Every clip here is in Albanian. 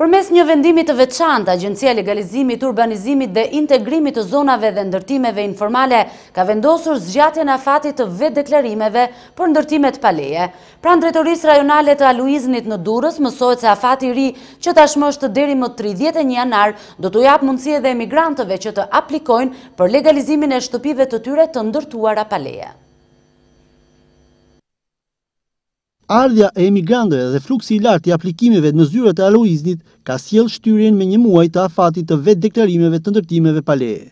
Përmes një vendimi të veçantë, Agjencia e Legalizimit, Urbanizimit dhe Integrimit të Zonave dhe Ndërtimeve Informale ka vendosur zgjatjen e afatit të vetëdeklarimeve për ndërtimet pa leje. Pranë drejtorisë rajonale të Aluiznit në Durrës, mësohet se afati i ri që tashmë është deri më 31 janar, do t'u japë mundësi edhe emigrantëve që të aplikojnë për legalizimin e shtëpive të tyre të ndërtuara pa leje. Ardhja e emigrantëve dhe fluksi i lartë i aplikimeve në zyrat e Aluiznit ka sjellë shtyrjen me një muaj të afatit të vetëdeklarimeve të ndërtimeve pa leje.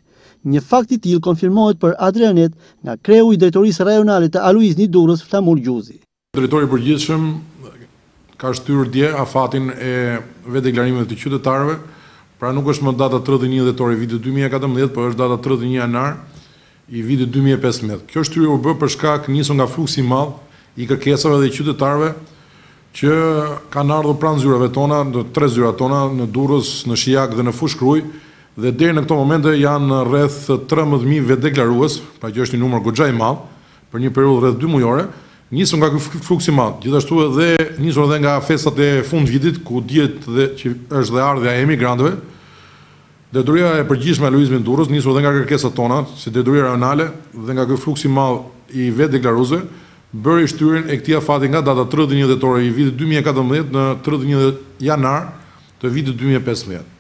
Një fakt i tillë konfirmohet për Adrianet nga kreu i Drejtorisë Rajonale të Aluiznit Durrës Flamur Gjuzi. Drejtori i Përgjithshëm ka shtyrë dje afatin e vetëdeklarimeve të qytetarëve, pra nuk është më data tridhjetë e një dhjetor e vitit dy mijë e katërmbëdhjetë, por është data tridhjetë e një janar, i vitit dy mijë e pesëmbëdhjetë. Kjo shtyrje u bë për shkak nisur nga fluksi i madh i kërkesave dhe i qytetarëve që kanë ardhur pranë zyrave tona, në tre zyrat tona, në Durrës, në Shijak dhe në Fushë-Krujë dhe deri në këto momente janë rreth trembëdhjetë mijë vetëdeklarues, pra që është një numër goxha i madh për një periudhë rreth dy mujore, nisur nga ky fluks i madh. Gjithashtu edhe nisur edhe nga festat e fundvitit ku dihet dhe që është dhe ardhja e emigrantëve, Drejtoria e përgjithshme e Aluiznit Durrës nisur dhe nga kërkesat tona, si drejtoria rajonale, dhe nga ky fluks i madh i vetëdeklaruesve, bëri shtyrjen e këtij afati nga data tridhjetë e një dhjetor i vitit dy mijë e katërmbëdhjetë në tridhjetë e një janar të vitit dy mijë e pesëmbëdhjetë.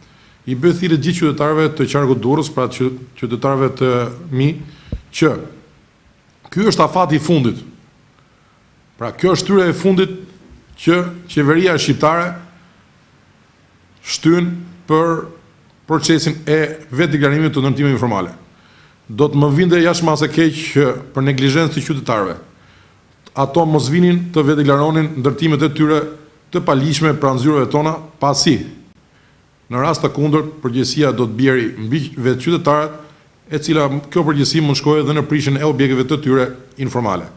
I bëj thirrje gjithë qytetarëve të qarkut Durrës, pra qytetarëve të mi, që. Ky është afati i fundit. Pra kjo është shtyrja e fundit që qeveria shqiptare shtyn për procesin e vetëdeklarimit të ndërtimeve informale. Do të më vinte jashtë mase keq që për neglizhencë të qytetarëve ato mos vinin të vetëdeklaronin ndërtimet e tyre të paligjshme pranë zyrave tona, pasi Në rast të kundërt, përgjegjësia do të bjerë mbi vetë qytetarët, e cila kjo përgjegjësi mund të shkojë edhe në prishjen e objekteve të tyre informale.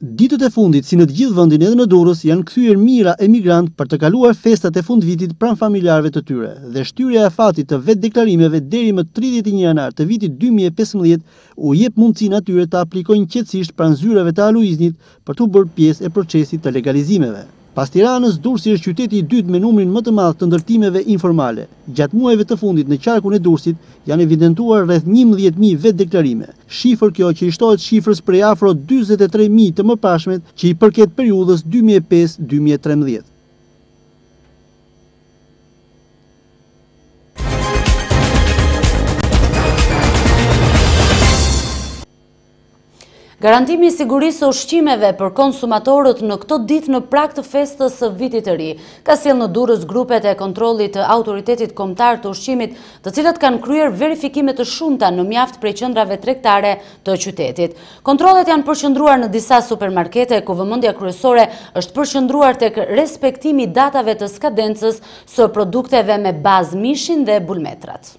Ditët e fundit, si në të gjithë vendin edhe në Durrës janë kthyer mijëra emigrantë për të kaluar festat e fundvitit pranë familjarëve të tyre dhe shtyrja e afatit të vetëdeklarimeve deri më tridhjetë e një janar të vitit dy mijë e pesëmbëdhjetë u jep mundësinë atyre të aplikojnë qetësisht pranë zyrave të Aluiznit për t'u bërë pjesë e procesit të legalizimeve. Pas Tiranës, Durrësi është qyteti i dytë me numrin më të madh të ndërtimeve informale. Gjatë muajve të fundit në qarkun e Durrësit janë evidentuar rreth njëmbëdhjetë mijë vetëdeklarime, shifër kjo që i shtohet shifrës prej afro dyzet e tre mijë të mëparshme që i përket periudhës dy mijë e pesë, dy mijë e trembëdhjetë. Garantimi i sigurisë së ushqimeve për konsumatorët në këto ditë në prag të festës së Vitit të Ri, ka sjellë në Durrës grupet e kontrollit të Autoritetit Kombëtar të Ushqimit, të cilat kanë kryer verifikime të shumta në mjaft prej qendrave tregtare të qytetit. Kontrollet janë përqendruar në disa supermarkete, ku vëmendja kryesore është përqendruar tek respektimi i datave të skadencës së produkteve me bazë mishin dhe bulmetrat.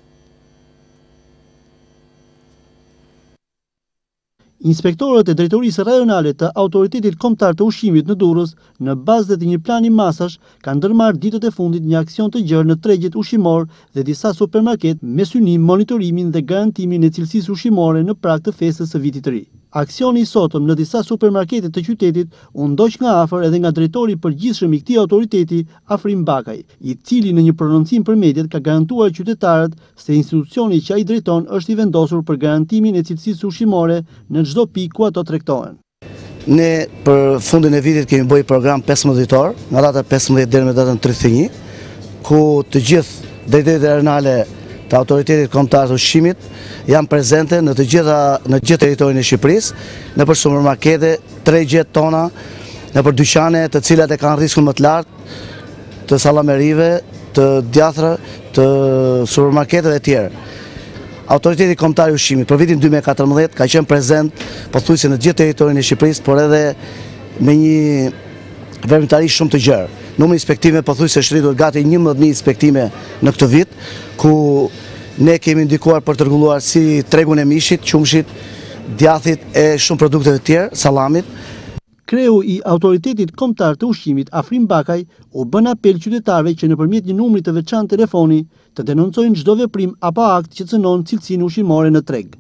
Inspektorët e Drejtorisë Rajonale të Autoritetit Kombëtar të Ushqimit në Durrës, në bazë dhe të një plani masash, kanë ndërmarrë ditët e fundit një aksion të gjerë në tregjet ushqimore dhe disa supermarket me synim monitorimin dhe garantimin e cilësisë ushqimore në prag të festës së Vitit të Ri. Aksioni i sotëm në disa supermarkete të qytetit u ndoq nga afër edhe nga drejtori i përgjithshëm i këtij autoriteti, Afrim Bakaj, i cili në një prononcim për mediat ka garantuar qytetarët se institucioni që ai drejton është i vendosur për garantimin e cilësisë ushqimore në çdo pikë ku ato tregtohen. Ne për fundin e vitit kemi bërë program 15 ditor, nga data 15 deri me datën 31, ku të gjitha drejtoritë rajonale të autoritetit kombëtar të ushqimit janë prezente në të gjitha në gjithë territorin e Shqipërisë, nëpër supermarkete, tregjet tona, nëpër dyqane të cilat e kanë riskun më të lartë, të salamerive, të djathrave, të supermarketeve e tjerë. Autoriteti Kombëtar i Ushqimit për vitin 2014 ka qenë prezent pothuajse në gjithë territorin e Shqipërisë, por edhe me një veprimtari shumë të gjerë. Numri i inspektimeve pothuajse është rritur gati 11.000 inspektime në këtë vit, ku ne kemi ndikuar për të rregulluar si tregun e mishit, qumshit, djathit e shumë produkteve të tjera, salamit, Kreu i Autoritetit Kombëtar të Ushqimit, Afrim Bakaj, u bën apel qytetarëve që nëpërmjet një numri të veçantë telefoni të denoncojnë çdo veprim apo akt që cënon cilësinë ushqimore në treg.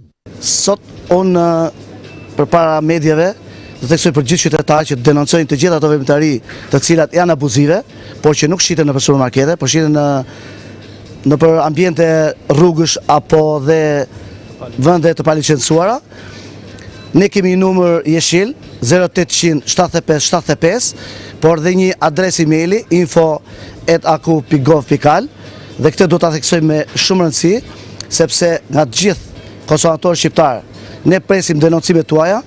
Sot unë përpara mediave do të theksoj për gjithë qytetarët që të denoncojnë të gjitha ato veprimtari të cilat janë abuzive, por që nuk shiten nëpër supermarkete, por shiten nëpër ambiente rrugësh apo dhe vende të palicencuara. Ne kemi një numër jeshil 0800 75 75, por dhe një adresë e-maili info at aku pikë gov pikë al, dhe këtë dua ta theksoj me shumë rëndësi, sepse nga gjithë konsumatorët shqiptarë, ne presim denoncimet tuaja,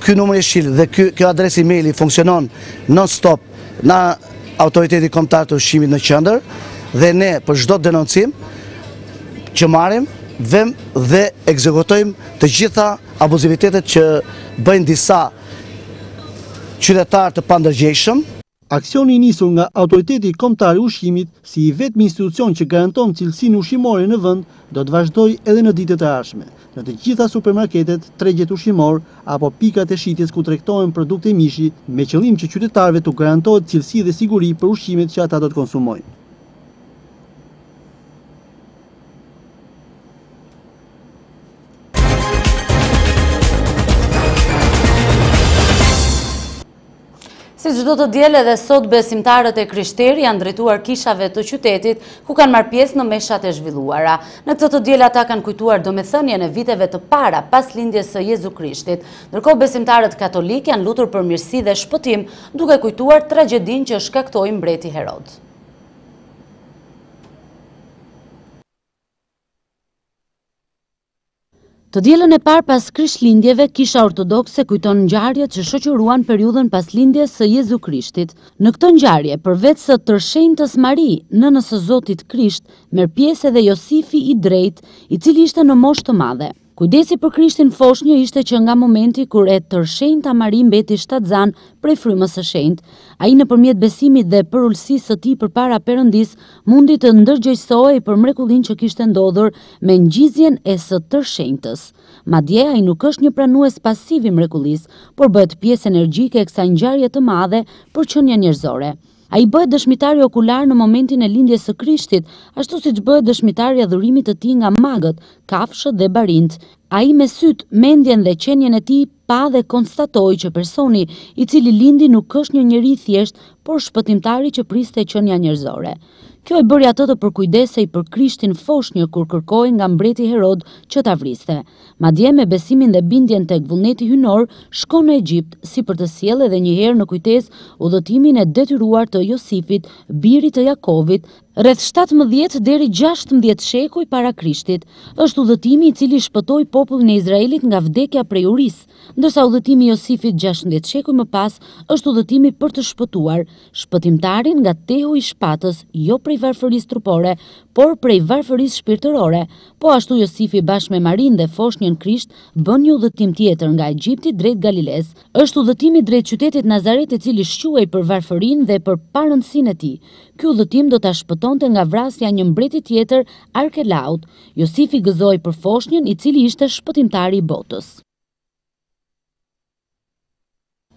ky numër jeshil dhe kjo adresë e-maili funksionon non stop në autoritetin kombëtar të ushqimit në qendër, dhe ne për çdo denoncim që marrim, vem dhe ekzekutojmë të gjitha abuzivitetet që bëjnë disa qytetarë të pandërgjegjshëm. Aksioni i nisur nga Autoriteti Kombëtar i Ushqimit, si i vetmi institucion që garanton cilësinë ushqimore në vend, do të vazhdojë edhe në ditët e ardhshme, në të gjitha supermarketet, tregjet ushqimorë apo pikat e shitjes ku tregtohen produkte mishi, me qëllim që qytetarëve t'u garantohet cilësi dhe siguri për ushqimet që ata do të konsumojnë. Si çdo të diel edhe sot besimtarët e krishterë janë drejtuar kishave të qytetit ku kanë marrë pjesë në meshat e zhvilluara. Në këtë të diel ata kanë kujtuar domethënien e viteve të para pas lindjes së Jezu Krishtit. Ndërkohë besimtarët katolikë janë lutur për mirësi dhe shpëtim duke kujtuar tragjedinë që shkaktoi mbreti Herod. Të dielën e parë pas Krishtlindjeve, Kisha Ortodokse kujton ngjarjet që shoqëruan periudhën pas lindjes së Jezu Krishtit. Në këto ngjarje, përveç së Tërshenjtës Mari, Nënës së Zotit Krisht, merr pjesë edhe Josifi i Drejtë, i cili ishte në moshë të madhe. Kujdesi për Krishtin foshnjë ishte që nga momenti kur e tërshenjta Mari mbeti shtatzanë prej frymës së shenjtë. Ai nëpërmjet besimit dhe përulësisë së tij përpara Perëndisë mundi të ndërgjegjësohej për mrekullinë që kishte ndodhur me ngjizjen e së tërshenjtës. Madje ai nuk është një pranues pasiv i mrekullisë, por bëhet pjesë energjike e kësaj ngjarjeje të madhe për qenien njerëzore. Ai bëhet dëshmitari okular në momentin e lindjes së Krishtit, ashtu siç bëhet dëshmitar i adhurimit të tij nga magët, kafshët dhe barinjtë. Ai me sytë, mendjen dhe qenien e tij pa dhe konstatoi që personi, i cili lindi nuk është një njeri i thjeshtë, por shpëtimtari që priste qenia njerëzore. Kjo e bëri atë të përkujdesej për Krishtin foshnjë kur kërkohej nga mbreti Herod që ta vriste. Madje me besimin dhe bindjen tek vullneti hyjnor, shkon në Egjipt, si për të sjellë edhe një herë në kujtesë udhëtimin e detyruar të Josifit, birit të Jakovit, rreth shtatëmbëdhjetë deri gjashtëmbëdhjetë shekuj para Krishtit. Është udhëtimi i cili shpëtoi popullin e Izraelit nga vdekja prej urisë, ndërsa udhëtimi i Josifit gjashtëmbëdhjetë shekuj më pas është udhëtimi për të shpëtuar, Shpëtimtarin nga tehu i shpatës, jo prej varfërisë trupore, por prej varfërisë shpirtërore. Po ashtu Josifi bashkë me Marinë dhe foshnjën Krisht bën një udhëtim tjetër nga Egjipti drejt Galilesë. Është udhëtimi drejt qytetit Nazaret i cili shquhej për varfërinë dhe për parëndësinë e tij. Ky udhëtim do ta shpëtonte nga vrasja e një mbreti tjetër Arkelaut. Josifi gëzoi për foshnjën i cili ishte shpëtimtari i botës.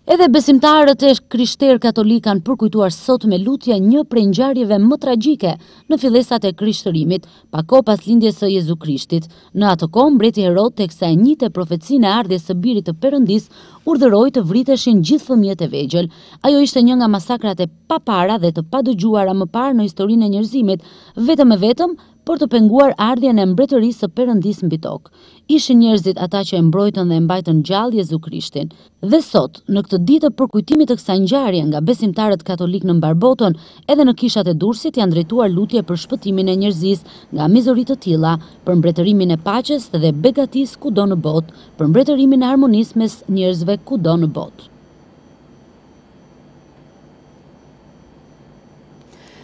Edhe besimtarët e krishterë katolikë kanë përkujtuar sot me lutje një prej ngjarjeve më tragjike në fillesat e Krishtërimit, pak kohë pas lindjes së Jezu Krishtit. Në atë kohë, mbreti Herod, teksa e njihte profecinë e ardhjes së Birit të Perëndisë, urdhëroi të vriteshin gjithë fëmijët e vegjël. Ajo ishte një nga masakrat e papara dhe të padëgjuara më parë në historinë e njerëzimit, vetëm e vetëm për të penguar ardhjen e Mbretërisë së Perëndisë mbi tokë. Ishin njerëzit ata që e mbrojtën dhe e mbajtën gjallë Jezu Krishtin. Dhe sot, në këtë ditë të përkujtimit të kësaj ngjarje, nga besimtarët katolikë në mbarë botën, edhe në kishat e Durrësit janë drejtuar lutje për shpëtimin e njerëzisë nga mizori të tilla, për mbretërimin e paqes dhe begatisë kudo në botë, për mbretërimin e harmonisë mes njerëzve kudo në botë.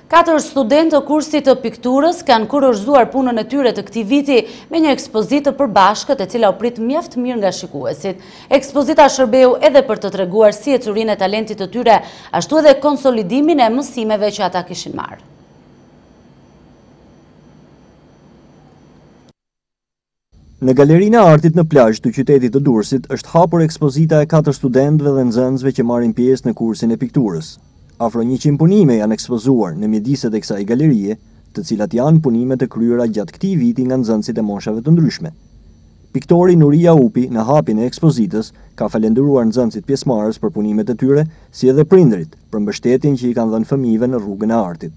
Katër studentë të kursit të pikturës kanë kurorëzuar punën e tyre të këtij viti me një ekspozitë të përbashkët e cila u prit mjaft mirë nga shikuesit. Ekspozita shërbeu edhe për të treguar si ecurinë e talentit të tyre, ashtu edhe konsolidimin e mësimeve që ata kishin marrë. Në Galerinë e Artit në Plazh të qytetit të Durrësit është hapur ekspozita e katër studentëve dhe nxënësve që marrin pjesë në kursin e pikturës. Afro njëqind punime janë ekspozuar në mjediset e kësaj galerie, të cilat janë punime të kryera gjatë këtij viti nga nxënësit e moshave të ndryshme. Piktori Nuri Jaupi në hapjen e ekspozitës ka falendëruar nxënësit pjesëmarrës për punimet e tyre si edhe prindërit për mbështetjen që i kanë dhënë fëmijëve në rrugën e artit.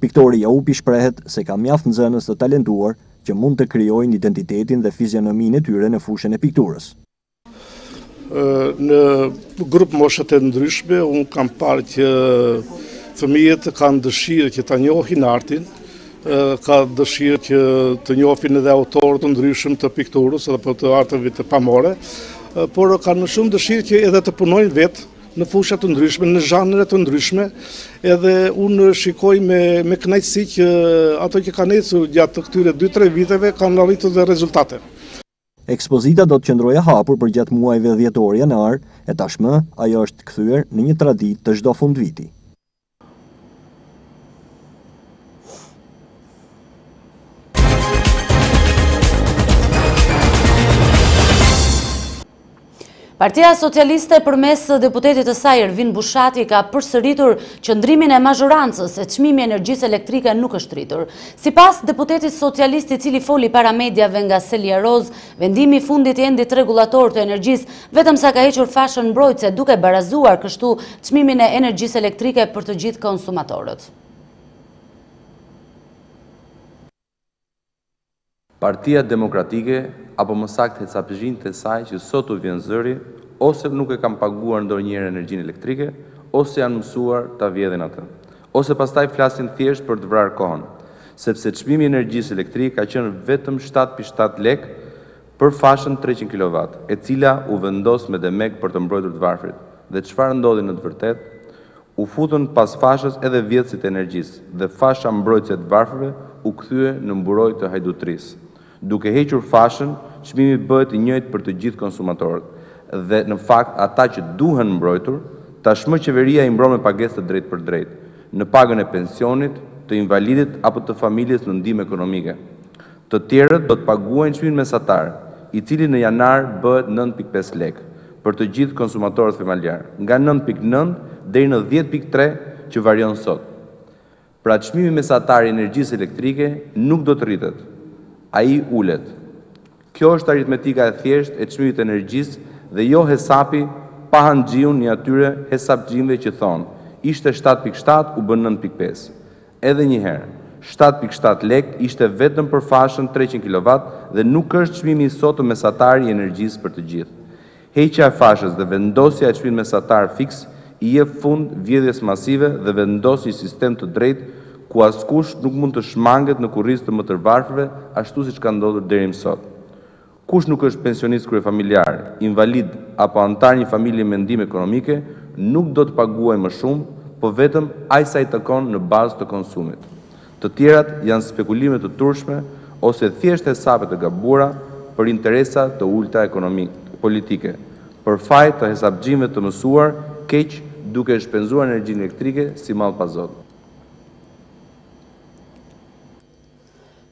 Piktori Jaupi shprehet se ka mjaft nxënës të talentuar që mund të krijojnë identitetin dhe fizionominë e tyre në fushën e pikturës. Në grupmoshat e ndryshme, unë kam parë që fëmijët kanë dëshirë që ta njohin artin, ka dëshirë që të njohin edhe autorë të ndryshëm të pikturës dhe po të arteve të pamore, por kanë shumë dëshirë që edhe të punojnë vetë, në fusha të ndryshme, në zhanre të ndryshme, edhe unë shikoj me, me kënaqësi që ato që kanë ecur gjatë këtyre 2-3 viteve kanë arritur dhe rezultate. Ekspozita do të qëndrojë e hapur përgjatë muajve dhjetor janar, e tashmë ajo është kthyer në një traditë të çdo fundviti. Partia Socialiste përmes deputetit të saj Ervin Bushati ka përsëritur qëndrimin e mazhorancës se çmimi i energjisë elektrike nuk është rritur. Sipas deputetit socialist i cili foli para mediave nga selia rozë, Vendimi i fundit i entit rregullator të energjisë vetëm sa ka hequr fashën mbrojtëse duke barazuar kështu çmimin e energjisë elektrike për të gjithë konsumatorët. Partia Demokratike apo më saktë hesapxhinjtë e saj që sot u vjen zëri ose nuk e kanë paguar ndonjëherë energjinë elektrike ose janë mësuar ta vjedhin atë. Ose pastaj flasin thjesht për të vrarë kohën, sepse çmimi i energjisë elektrike ka qenë vetëm shtatë pikë shtatë lekë për fashën treqind kilovat, e cila u vendos me demek për të mbrojtur të varfrit. Dhe çfarë ndodhi në të vërtetë? U futën pas fashës edhe vjedhësit e energjisë dhe fasha mbrojtëse e të varfërve u kthye në mburojë të hajdutërisë. Duke hequr fashën, çmimi bëhet i njëjtë për të gjithë konsumatorët dhe, në fakt, ata që duhen mbrojtur, tashmë qeveria i mbron me pagesë të drejtpërdrejtë, në pagën e pensionit, të invalidit apo të familjes në ndihmë ekonomike. Të tjerët do të paguajnë çmimin mesatar, i cili në janar bëhet nëntë pikë pesë lekë për të gjithë konsumatorët familjarë, nga nëntë pikë nëntë deri në dhjetë pikë tre që varion sot. Pra çmimi mesatar i energjisë elektrike nuk do të rritet, ai ulet. Kjo është aritmetika e thjeshtë e çmimit të energjisë dhe jo hesapi pa hanxhiun i atyre hesapxhinjve që thonë, ishte shtatë pikë shtatë u bë nëntë pikë pesë. Edhe një herë, shtatë pikë shtatë lekë ishte vetëm për fashën treqind kilovat dhe nuk është çmimi i sotëm mesatar i energjisë për të gjithë. Heqja e fashës dhe vendosja e çmimit mesatar fiks i jep fund vjedhjes masive dhe vendos një sistem të drejtë ku askush nuk mund të shmanget në kurriz të më të varfërve ashtu siç ka ndodhur deri më sot. Kush nuk është pensionist kryefamiljar, invalid apo anëtar një familje me ndihmë ekonomike nuk do të paguajë më shumë, po vetëm aq sa i takon në bazë të konsumit. Të tjerat janë spekulime të turpshme ose thjesht hesape të gabuara për interesa të ulëta ekonomike, politike, për faj të hesapxhinjve të mësuar keq duke e shpenzuar energjinë elektrike si mall pa zot.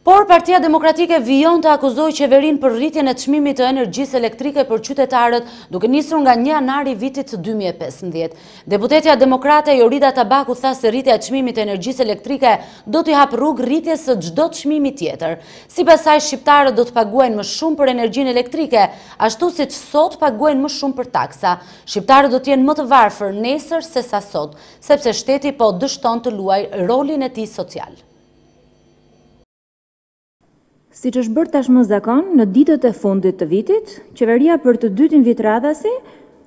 Por Partia Demokratike vijon të akuzojë qeverinë për rritjen e çmimit të energjisë elektrike për qytetarët duke nisur nga një janari i vitit dy mijë e pesëmbëdhjetë. Deputetja demokrate Jorida Tabaku tha se rritja e çmimit të energjisë elektrike do t'i hapë rrugë rritjes së çdo çmimi tjetër. Sipas saj, shqiptarët do të paguajnë më shumë për energjinë elektrike, ashtu siç sot paguajnë më shumë për taksa. Shqiptarët do të jenë më të varfër nesër sesa sot, sepse shteti po dështon të luajë rolin e tij social. Siç është bërë tashmë zakon, në ditët e fundit të vitit, qeveria për të dytin vit radhasi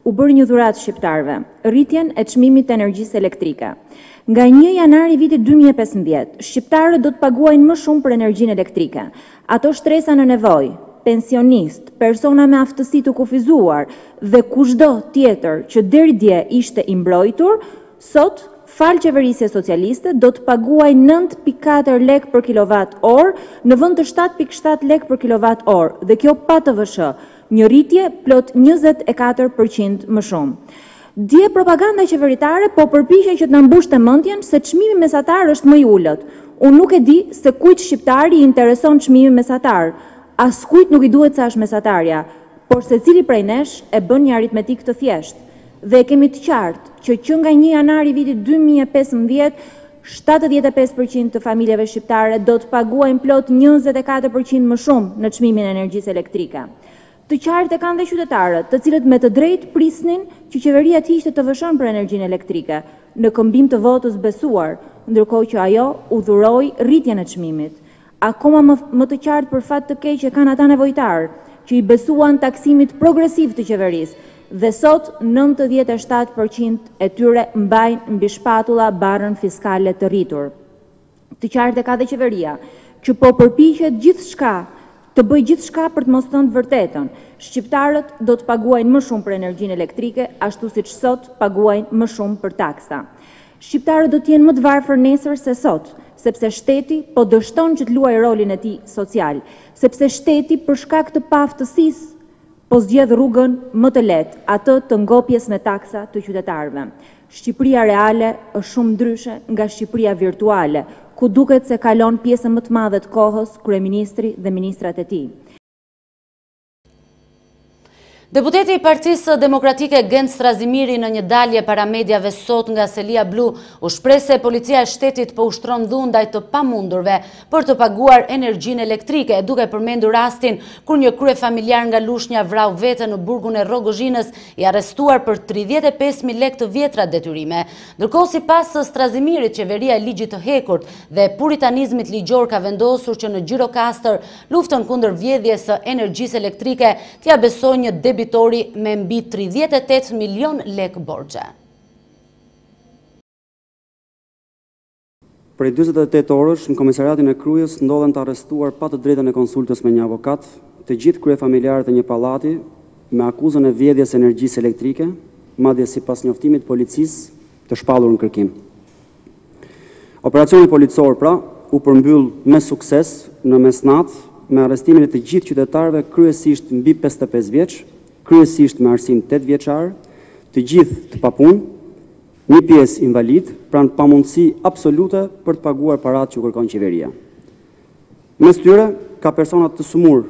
u bëri një dhuratë shqiptarëve, rritjen e çmimit të energjisë elektrike. Nga një janar i vitit dy mijë e pesëmbëdhjetë, shqiptarët do të paguajnë më shumë për energjinë elektrike. Ato shtresa në nevojë, pensionistë, persona me aftësi të kufizuar dhe kushdo tjetër që deri dje ishte i mbrojtur, Sot, falë qeverisjes socialiste, do të paguajë nëntë pikë katër lekë për kilovat orë, në vend të shtatë pikë shtatë lekë për kilovat orë, dhe kjo pa TVSH, një rritje plot njëzet e katër për qind më shumë. Dje propaganda qeveritare po përpiqej që të na mbushte mendjen se çmimi mesatar është më i ulët. Unë nuk e di se kujt shqiptari i intereson çmimi mesatar. Askujt nuk i duhet sa është mesatarja, por secili prej nesh e bën një aritmetikë të thjeshtë. Dhe e kemi të qartë, që që nga një janari i vitit dy mijë e pesëmbëdhjetë, shtatëdhjetë e pesë për qind të familjeve shqiptare do të paguajnë plot njëzet e katër për qind më shumë në çmimin e energjisë elektrike. Të qartë e kanë dhe qytetarët, të cilët me të drejtë prisnin që qeveria të hiqte TVSH-në për energjinë elektrike, në këmbim të votës besuar, ndërkohë që ajo u dhuroi rritjen e çmimit. Akoma më më të qartë për fat të keq e kanë ata nevojtarë, që i besuan taksimit progresiv të qeverisë, dhe sot nëntëdhjetë e shtatë për qind e tyre mbajnë mbi shpatulla barrën fiskale të rritur. Të qartë e ka dhe qeveria, që po përpiqet gjithçka, të bëjë gjithçka për të mos thënë të vërtetën. Shqiptarët do të paguajnë më shumë për energjinë elektrike, ashtu siç sot paguajnë më shumë për taksa. Shqiptarët do të jenë më të varfër nesër se sot, sepse shteti po dështon që të luajë rolin e tij social, sepse shteti për shkak të paaftësisë po zgjedh rrugën më të lehtë, atë të ngopjes me taksa të qytetarëve. Shqipëria reale është shumë ndryshe nga Shqipëria virtuale, ku duket se kalon pjesën më të madhe të kohës kryeministri dhe ministrat e tij. Deputeti i Partisë Demokratike Gent Strazimiri në një dalje para mediave sot nga Selia Blu u shpreh se policia e shtetit po ushtron dhunë ndaj të pamundurve për të paguar energjinë elektrike, duke përmendur rastin kur një kryefamiljar nga Lushnja vrau veten në burgun e Rrogozhinës i arrestuar për 35000 lekë të vjetra detyrime. Ndërkohë sipas Strazimirit qeveria e ligjit të hekurt dhe puritanizmit ligjor ka vendosur që në Gjirokastër Luftën kundër vjedhjes së energjisë elektrike t'ia besojë një debitori me mbi tridhjetë e tetë milionë lekë borxhe. Prej dyzet e tetë orësh, në Komisariatin e Krujës ndodhen të arrestuar pa të drejtën e konsultës me një avokat, të gjithë kryefamiljarët e një pallati, me akuzën e vjedhjes së energjisë elektrike, madje sipas njoftimit të policisë, të shpallur në kërkim. Operacioni policor, pra, u përmbyll me sukses në mesnatë me arrestimin e të gjithë qytetarëve kryesisht mbi pesëdhjetë e pesë vjeç, kryesisht me arsim tetë vjeçar, të gjithë të papunë, një pjesë invalidë, pra në pamundësi absolute për të paguar paratë që u kërkon qeveria. Mes tyre, ka persona të sëmurë,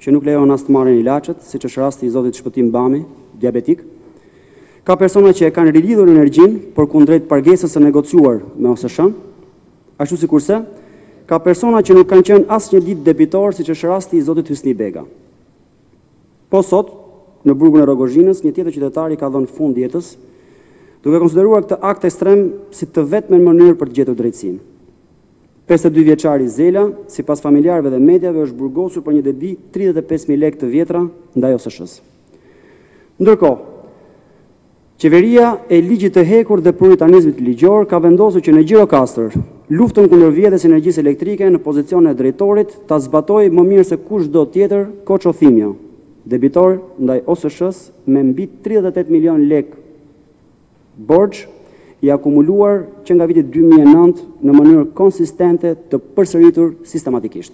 që nuk lejohen as të marrin ilaçet, siç është rasti i zotit Shpëtim Bami, diabetik. Ka persona që e kanë rilidhur energjinë, por kundrejt pagesës së negociuar me OSSH-në. Ashtu sikurse, ka persona që nuk kanë qenë asnjë ditë debitorë, siç është rasti i zotit Hysni Bega. Po sot, në burgun e Rrogozhinës, një tjetër qytetar i ka dhënë fund jetës, duke konsideruar këtë akt ekstrem si të vetmen mënyrë për të gjetur drejtësinë. Pesëdhjetë e dy vjeçari Zela, sipas familjarëve dhe mediave është burgosur për një debit tridhjetë e pesë mijë lekë të vjetra ndaj OSSH-së. Ndërkohë, Qeveria e ligjit të hekurt dhe puritanizmit ligjor ka vendosur që në Gjirokastër, luftën kundër vjedhjes së energjisë elektrike në pozicionin e drejtorit ta zbatojë më mirë se kushdo tjetër Koço Thimjo, debitor ndaj OSSH-së me mbi tridhjetë e tetë milionë lekë. Borxh i akumuluar që nga viti dy mijë e nëntë në mënyrë konsistente të përsëritur sistematikisht.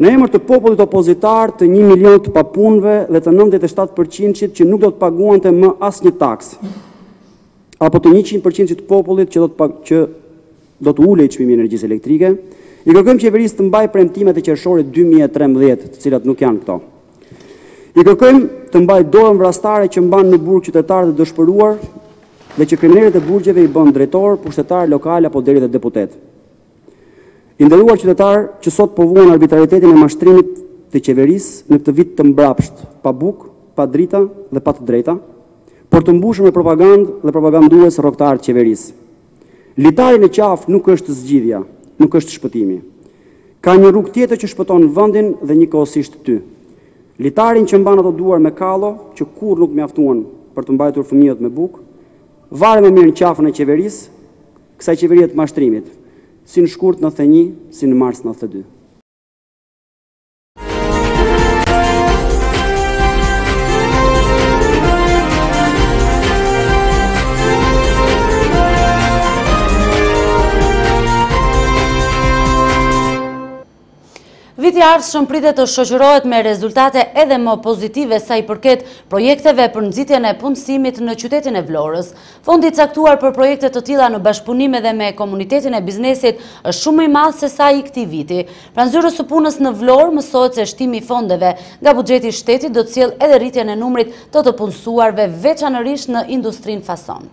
Në emër të popullit opozitar, të një milion të papunëve dhe të nëntëdhjetë e shtatë përqindëshit që nuk do të paguante më asnjë taksë, apo të njëqind përqindëshit të popullit që do të që do të ulej çmimi i energjisë elektrike, i kërkojmë qeverisë të mbajë premtimet e qershorit dy mijë e trembëdhjetë, të cilat nuk janë këto. I kërkojmë të mbajë dorën vrastare që mban në burg qytetarë të dëshpëruar dhe që kriminelët e burgjeve i bën drejtor, pushtetar lokal apo deri dhe deputet. I nderuar qytetar që sot po vuan arbitraritetin e mashtrimit të qeverisë në këtë vit të mbrapsht, pa bukë, pa drita dhe pa të drejta, por të mbushur me propagandë dhe propagandues rrogëtarë të qeverisë. Litari në qafë nuk është zgjidhja, nuk është shpëtimi. Ka një rrugë tjetër që shpëton vendin dhe njëkohësisht ty. Litarin që mban në ato duar me kallo, që kurrë nuk mjaftuan për të mbajtur fëmijët me bukë, vare më mirë në qafën e qeverisë, kësaj qeverie të mashtrimit, si në shkurt nëntëdhjetë e një, si në mars nëntëdhjetë e dy. Viti i ardhshëm pritet të shoqërohet me rezultate edhe më pozitive sa i përket projekteve për nxitjen e punësimit në qytetin e Vlorës. Fondi i caktuar për projekte të tilla në bashkëpunim edhe me komunitetin e biznesit është shumë më i madh se sa i këtij viti. Pranë Zyrës së Punës në Vlorë mësohet se shtimi i fondeve nga buxheti i shtetit do të sjellë edhe rritjen e numrit të të punësuarve veçanërisht në industrinë fason.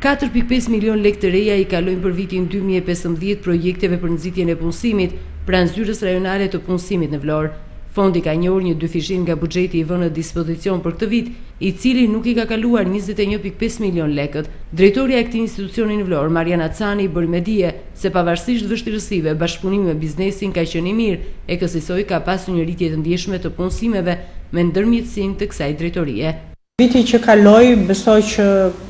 Katër pikë pesë milionë lekë të reja i kalojnë për vitin dy mijë e pesëmbëdhjetë projekteve për nxitjen e punësimit pranë Zyrës Rajonale të Punësimit në Vlorë. Fondi ka njohur një dyfishim nga buxheti i vënë në dispozicion për këtë vit, i cili nuk i ka kaluar njëzet e një pikë pesë milionë lekët. Drejtorja e këtij institucioni në Vlorë, Marjana Cani bëri me dije se pavarësisht vështirësive, bashkëpunimi me biznesin ka qenë i mirë e kësisoj ka pasur një rritje të ndjeshme të punësimeve me ndërmjetësim të kësaj drejtorie. Viti që kaloi, besoj që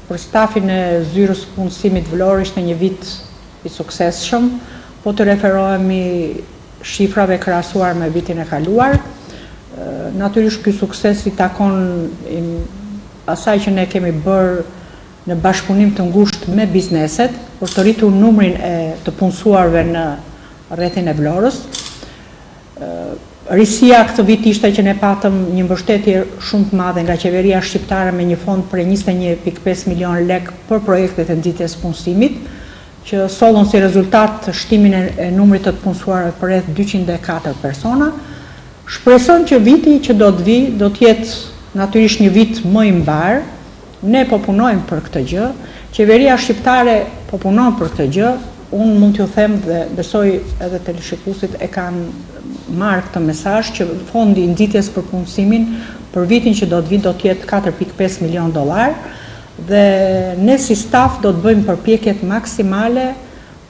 për stafin e Zyrës së Punësimit Vlorë ishte një vit i suksesshëm, po të referohemi shifrave krahasuar me vitin e kaluar. Natyrisht ky sukses i takon asaj që ne kemi bërë në bashkëpunim të ngushtë me bizneset për të rritur numrin e të punësuarve në rrethin e Vlorës. Risia këtë vit ishte që ne patëm një mbështetje shumë të madhe nga qeveria shqiptare me një fond prej njëzet e një pikë pesë milionë lekë për projektet e nxitjes së punësimit, që sollën si rezultat shtimin e numrit të të punësuarve për rreth dyqind e katër persona. Shpresojmë që viti që do të vijë do të jetë natyrisht një vit më i mbarë. Ne po punojmë për këtë gjë, qeveria shqiptare po punon për këtë gjë, unë mund t'ju them dhe besoj edhe teleshikuesit e kanë marrë këtë mesazh që fondi i nxitjes për punësimin për vitin që do të vijë do të jetë katër pikë pesë milionë dollarë dhe ne si staf do të bëjmë përpjekjet maksimale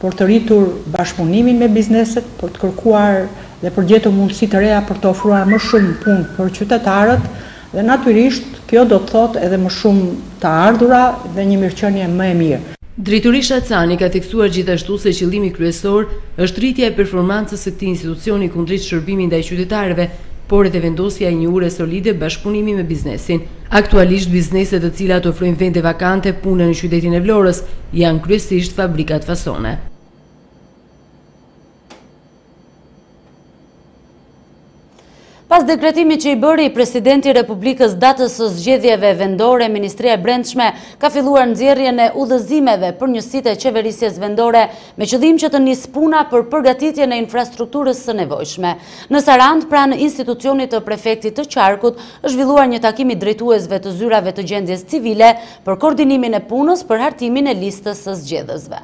për të rritur bashkëpunimin me bizneset, për të kërkuar dhe për të gjetur mundësi të reja për të ofruar më shumë punë për qytetarët, Dhe natyrisht, kjo do të thotë edhe më shumë të ardhura dhe një mirëqenie më e mirë. Drejtoresha Cani ka theksuar gjithashtu se qëllimi kryesor është rritja e performancës së këtij institucioni kundrejt shërbimit ndaj qytetarëve, por edhe vendosja e një ure solide bashkëpunimi me biznesin. Aktualisht bizneset të cilat ofrojnë vende vakante pune në qytetin e Vlorës janë kryesisht fabrikat fasone. Pas dekretimit që i bëri presidenti i Republikës datës së zgjedhjeve vendore, Ministria e Brendshme ka filluar nxjerrjen e udhëzimeve për njësitë e qeverisjes vendore me qëllim që të nisë puna për përgatitjen e infrastrukturës së nevojshme. Në Sarandë, pranë institucionit të prefektit të Qarkut, është zhvilluar një takim i drejtuesve të zyrave të gjendjes civile për koordinimin e punës për hartimin e listës së zgjedhësve.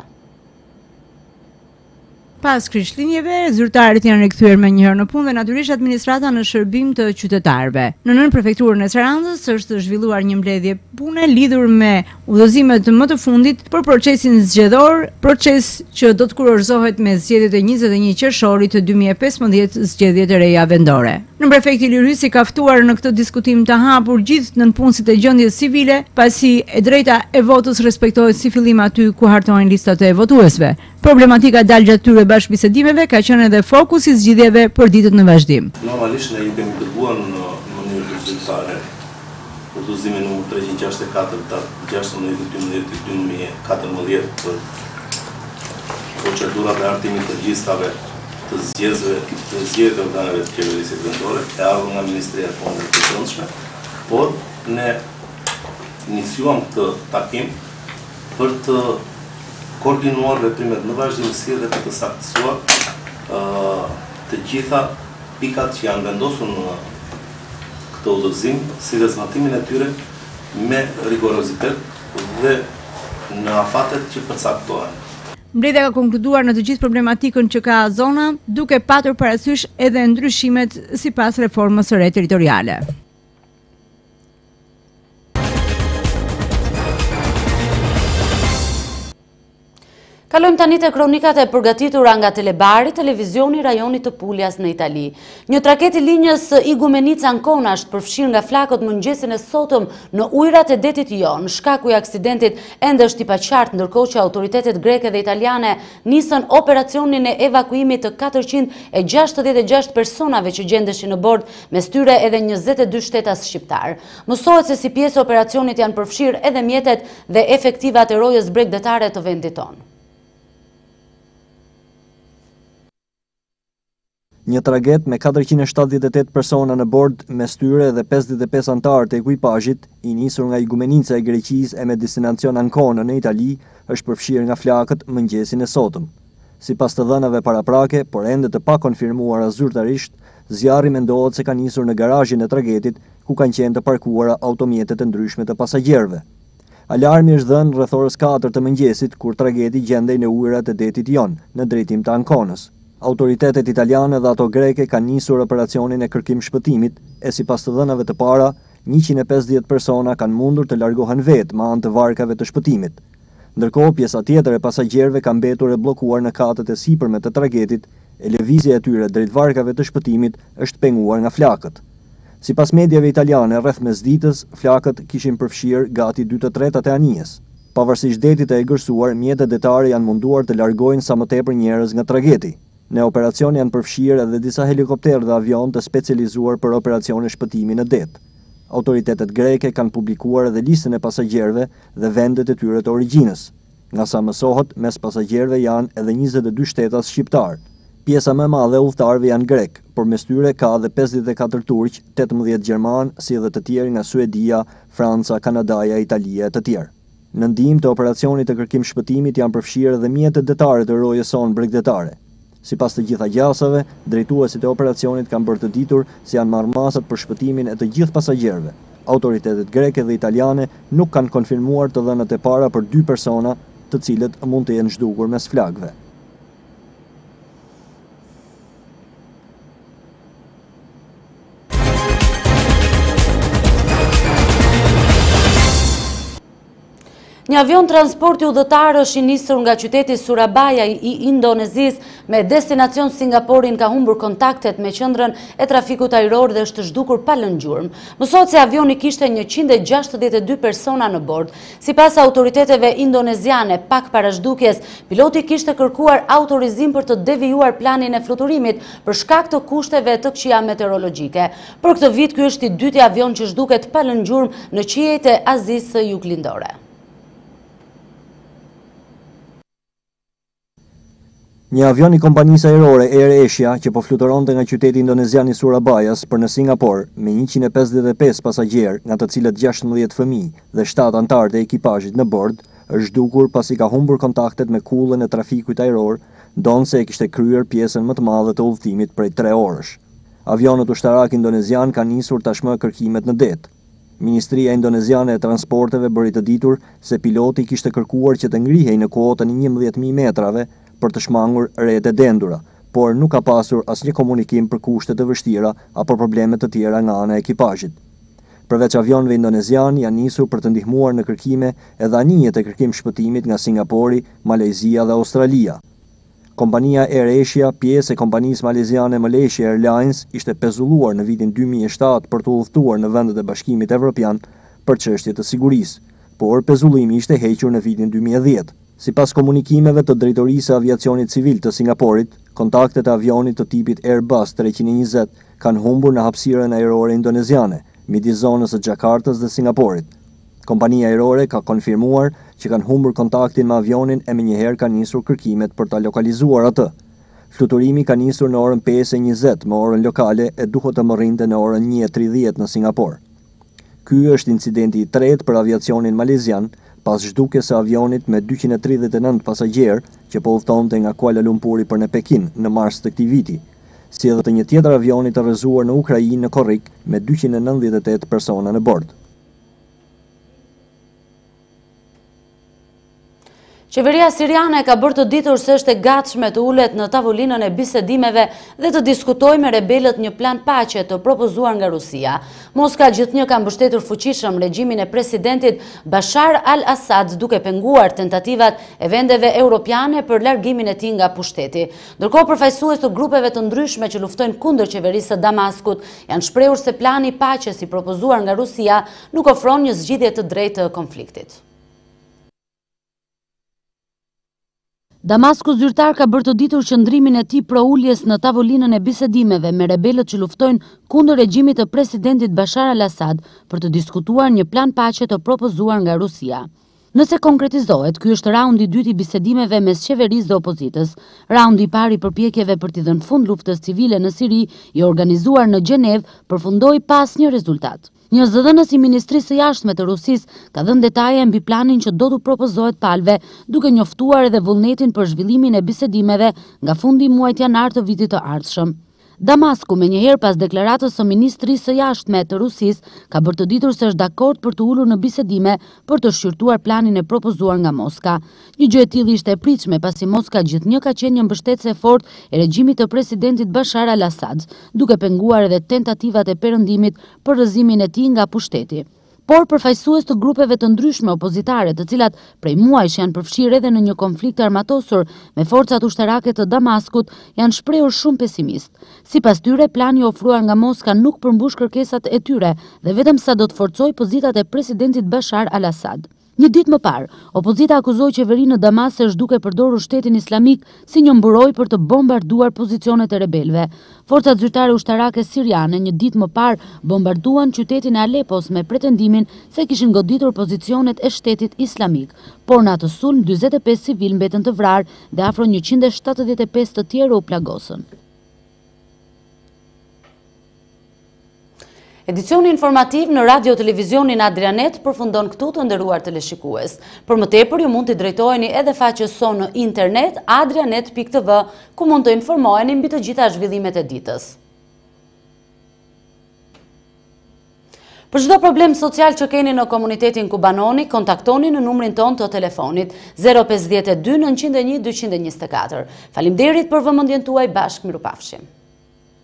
Pas Krishtlindjeve, zyrtarët janë rikthyer menjëherë në punë dhe natyrisht administrata në shërbim të qytetarëve. Në nënprefekturën e Sarandës është zhvilluar një mbledhje pune lidhur me udhëzimet më të fundit për procesin zgjedhor, proces që do të kurorëzohet me zgjedhjet e 21 qershorit të 2015, zgjedhjet e reja vendore. Nënprefekti Ilir Hysi ka ftuar në këtë diskutim të hapur gjithë nënpunësit e gjendjes civile, pasi e drejta e votës respektohet si fillim aty ku hartohen listat e votuesve. Problematika e dalë gjatë këtyre bashkëbisedimeve ka qenë edhe fokus i zgjidhjeve për ditët në vazhdim. Normalisht ne ju kemi dërguar në mënyrë zyrtare udhëzimin numër treqind e gjashtëdhjetë e katër datë gjashtëmbëdhjetë e dymbëdhjetë i dy mijë e katërmbëdhjetë për procedurat e hartimit të listave të zgjedhësve për zgjedhjet e organeve të qeverisjes vendore e ardhur nga Ministria e Punëve të Brendshme, por ne iniciuam këtë takim për të Koordinuar veprimet në vazhdimësi dhe për të saktësuar të gjitha pikat që janë vendosur në këtë udhëzim, si dhe zbatimin e tyre me rigorozitet dhe në afatet që përcaktohen. Mbledhja ka konkluduar në të gjithë problematikën që ka zona, duke patur parasysh edhe ndryshimet sipas Reformës së re Territoriale. Kalojmë tani te kronikat e përgatitura nga Telebari, televizioni i rajonit të Puljas në Itali. Një traget i linjës Igumenica-Ancona është përfshirë nga flakët mëngjesin e sotëm në ujërat e detit Jon. Shkaku i aksidentit ende është i paqartë ndërkohë që autoritetet greke dhe italiane nisën operacionin e evakuimit të 466 personave që gjendeshin në bord mes tyre edhe njëzet e dy shtetas shqiptarë. Mësohet se si pjesë e operacionit janë përfshirë edhe mjetet dhe efektivat e rojës bregdetare të vendit tonë. Një traget me katërqind e shtatëdhjetë e tetë persona në bord, mes tyre edhe pesëdhjetë e pesë anëtarë të ekuipazhit, i nisur nga Igumenica e Greqisë e me destinacion Ancona në Itali, është përfshirë nga flakët mëngjesin e sotëm. Sipas të dhënave paraprake, por ende të pakonfirmuara zyrtarisht, zjarri mendohet se ka nisur në garazhin e tragetit, ku kanë qenë të parkuara automjetet e ndryshme të pasagjerëve. Alarmi është dhënë rreth orës katër të mëngjesit, kur trageti gjendej në ujërat e detit Jon, në drejtim të Anconës. Autoritetet italiane dhe ato greke kanë nisur operacionin e kërkim-shpëtimit, e sipas të dhënave të para, njëqind e pesëdhjetë persona kanë mundur të largohen vetë me anë të varkave të shpëtimit. Ndërkohë, pjesa tjetër e pasagjerëve ka mbetur e bllokuar në katet e sipërme të tragetit e lëvizja e tyre drejt varkave të shpëtimit është penguar nga flakët. Sipas mediave italiane, rreth mesditës, flakët kishin përfshirë gati dy të tretat e anijes. Pavarësisht detit të egërsuar, mjetet detare janë munduar të largojnë sa më tepër njerëz nga trageti. Në operacion janë përfshirë edhe disa helikopterë dhe avionë të specializuar për operacione shpëtimi në det. Autoritetet greke kanë publikuar edhe listën e pasagjerëve dhe vendet e tyre të origjinës. Nga sa mësohet, mes pasagjerëve janë edhe njëzet e dy shtetas shqiptarë. Pjesa më e madhe e udhëtarëve janë grekë, por mes tyre ka edhe pesëdhjetë e katër turq, tetëmbëdhjetë gjermanë, si edhe të tjerë nga Suedia, Franca, Kanadaja, Italia e të tjerë. Në ndihmë të operacionit të kërkim-shpëtimit janë përfshirë edhe mjetet detare të Rojës sonë Bregdetare. Sipas të gjitha gjasave, drejtuesit e operacionit kanë bërë të ditur se janë marrë masat për shpëtimin e të gjithë pasagjerëve. Autoritetet greke dhe italiane nuk kanë konfirmuar të dhënat e para për dy persona të cilët mund të jenë zhdukur mes flakëve. Një avion transporti udhëtarësh i nisur nga qyteti Surabaya i Indonezisë me destinacion Singaporin ka humbur kontaktet me qendrën e trafikut ajror dhe është zhdukur pa lënë gjurmë. Mësohet se avioni kishte 162 persona në bord. Sipas autoriteteve indoneziane, pak para zhdukjes, piloti kishte kërkuar autorizim për të devijuar planin e fluturimit për shkak të kushteve të këqija meteorologjike. Për këtë vit, ky është i dyti avion që zhduket pa lënë gjurmë në qiejt e Azisë Juglindore. Një avion i kompanisë ajrore Air Asia që po fluturonte nga qyteti indonezian i Surabayas për në Singapor me njëqind e pesëdhjetë e pesë pasagjerë nga të cilët gjashtëmbëdhjetë fëmijë dhe shtatë anëtarë të ekipazhit në bord është zhdukur pasi ka humbur kontaktet me kullën e trafikut ajror ndonëse e kishte kryer pjesën më të madhe të udhëtimit prej tre orësh. Avionët ushtarakë indonezianë kanë nisur tashmë kërkimet në det. Ministria indoneziane e Transporteve bëri të ditur se piloti kishte kërkuar që të ngrihej në kuotën e njëmbëdhjetë mijë metrave për të shmangur retë e dendura, por nuk ka pasur asnjë komunikim për kushte të vështira apo probleme të tjera nga ana e ekipazhit. Përveç avionëve indonezianë, janë nisur për të ndihmuar në kërkime edhe anijet e kërkim-shpëtimit nga Singapori, Malajzia dhe Australia. Kompania AirAsia, pjesë e kompanisë maleziane Malaysia Airlines, ishte pezulluar në vitin dy mijë e shtatë për të udhëtuar në vendet e Bashkimit Evropian për çështje të sigurisë, por pezullimi ishte hequr në vitin dy mijë e dhjetë. Sipas komunikimeve të Drejtorisë së Aviacionit Civil të Singaporit, kontaktet e avionit të tipit Airbus treqind e njëzet kanë humbur në hapësirën ajrore indoneziane, midis zonës së Xhakartës dhe Singaporit. Kompania ajrore ka konfirmuar që kanë humbur kontaktin me avionin e menjëherë kanë nisur kërkimet për ta lokalizuar atë. Fluturimi ka nisur në orën pesë e njëzet me orën lokale e duhet të mërrinte në orën një e tridhjetë në Singapor. Ky është incidenti i tretë për aviacionin malezian pas zhdukjes së avionit me dyqind e tridhjetë e nëntë pasagjerë që po udhëtonte nga Kuala Lumpuri për në Pekin në mars të këtij viti, si edhe të një tjetër avioni të rrëzuar në Ukrainë në korrik me dyqind e nëntëdhjetë e tetë persona në bord. Qeveria siriane ka bërë të ditur se është e gatshme të ulet në tavolinën e bisedimeve dhe të diskutojë me rebelët një plan paqe të propozuar nga Rusia. Moska gjithnjë ka mbështetur fuqishëm regjimin e presidentit Bashar al-Assad duke penguar tentativat e vendeve europiane për largimin e tij nga pushteti. Ndërkohë përfaqësues të grupeve të ndryshme që luftojnë kundër qeverisë së Damaskut Janë shprehur se plani i paqes i propozuar nga Rusia nuk ofron një zgjidhje të drejtë të konfliktit. Damasku zyrtar ka bërë të ditur qëndrimin e tij pro uljes në tavolinën e bisedimeve me rebelët që luftojnë kundër regjimit të Presidentit Bashar al-Assad për të diskutuar një plan paqe të propozuar nga Rusia. Nëse konkretizohet, ky është raundi i dytë i bisedimeve mes qeverisë dhe opozitës. Raundi i parë i përpjekjeve për t'i dhënë fund luftës civile në Siri, i organizuar në Gjenevë, përfundoi pa asnjë rezultat. Një zëdhënës i Ministrisë së Jashtme të Rusisë ka dhënë detaje mbi planin që do t'u propozohet palëve, duke njoftuar edhe vullnetin për zhvillimin e bisedimeve nga fundi i muajit janar të vitit të ardhshëm. Damasku, menjëherë pas deklaratës së ministrisë së Jashtme të Rusisë, ka bërë të ditur se është dakord për t'u ulur në bisedime për të shqyrtuar planin e propozuar nga Moska. Një gjë e tillë ishte e pritshme, pasi Moska gjithnjë ka qenë një mbështetëse e fortë e regjimit të presidentit Bashar al-Assad, duke penguar edhe tentativat e Perëndimit për rrëzimin e tij nga pushteti. por përfaqësues të grupeve të ndryshme opozitare të cilat prej muajsh janë përfshirë edhe në një konflikt të armatosur me forcat ushtarake të Damaskut janë shprehur shumë pesimistë. Sipas tyre, plani i ofruar nga Moska nuk përmbush kërkesat e tyre dhe vetëm sa do të forcojë pozitat e presidentit Bashar al-Assad. Një ditë më parë, opozita akuzoi qeverinë në Damask se është duke përdorur Shtetin Islamik si një mburojë për të bombarduar pozicionet e rebelëve. Forcat zyrtare ushtarake siriane një ditë më parë bombarduan qytetin e Alepos me pretendimin se kishin goditur pozicionet e Shtetit Islamik, por në atë sulm dyzet e pesë civilë mbetën të vrarë dhe afro njëqind e shtatëdhjetë e pesë të tjerë u plagosën. Edicioni informativ në Radio Televizionin Adrianet përfundon këtu të nderuar teleshikues. Për më tepër, ju mund t'i drejtoheni edhe faqes sonë në internet adrianet.tv, ku mund të informoheni mbi të gjitha zhvillimet e ditës. Për çdo problem social që keni në komunitetin ku banoni, kontaktoni në numrin tonë të telefonit 052 901 224. Faleminderit për vëmendjen tuaj bashkë mirupafshim.